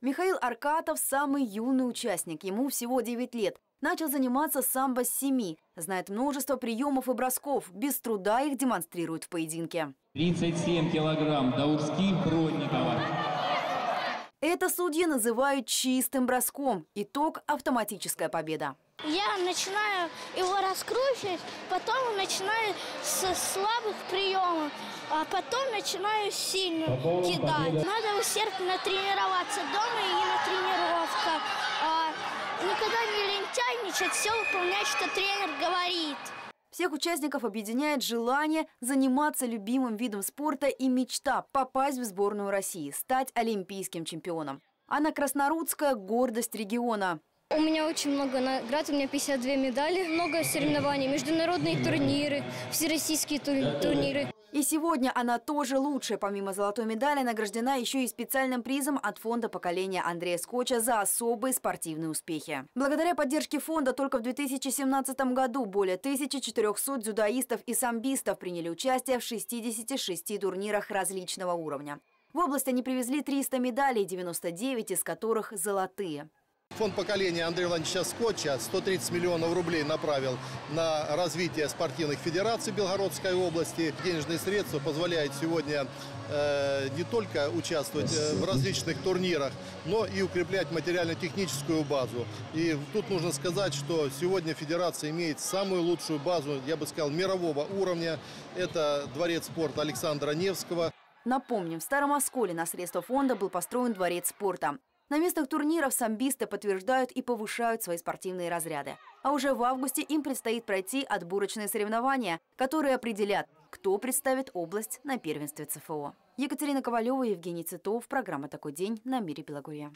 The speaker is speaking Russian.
Михаил Аркатов – самый юный участник, ему всего 9 лет. Начал заниматься самбо с 7. Знает множество приемов и бросков, без труда их демонстрирует в поединке. 37 килограмм Даурских Бродникова. Это судьи называют чистым броском. Итог – автоматическая победа. Я начинаю его раскручивать, потом начинаю с слабых приемов, а потом начинаю сильно кидать. Надо усердно тренироваться дома и на тренировках. А, никогда не лентяйничать, все выполнять, что тренер говорит. Всех участников объединяет желание заниматься любимым видом спорта и мечта попасть в сборную России, стать олимпийским чемпионом. Анна Краснорудская – гордость региона. У меня очень много наград, у меня 52 медали, много соревнований, международные турниры, всероссийские турниры. И сегодня она тоже лучшая. Помимо золотой медали, награждена еще и специальным призом от фонда поколения Андрея Скотча за особые спортивные успехи. Благодаря поддержке фонда только в 2017 году более 1400 дзюдоистов и самбистов приняли участие в 66 турнирах различного уровня. В область они привезли 300 медалей, 99 из которых золотые. Фонд поколения Андрея Владимировича Скотча 130 миллионов рублей направил на развитие спортивных федераций Белгородской области. Денежные средства позволяют сегодня э, не только участвовать э, в различных турнирах, но и укреплять материально-техническую базу. И тут нужно сказать, что сегодня федерация имеет самую лучшую базу, я бы сказал, мирового уровня. Это дворец спорта Александра Невского. Напомним, в Старом Осколе на средства фонда был построен дворец спорта. На местных турнирах самбисты подтверждают и повышают свои спортивные разряды. А уже в августе им предстоит пройти отборочные соревнования, которые определят, кто представит область на первенстве ЦФО. Екатерина Ковалева, Евгений Цитов. Программа «Такой день» на Мире Белогорья.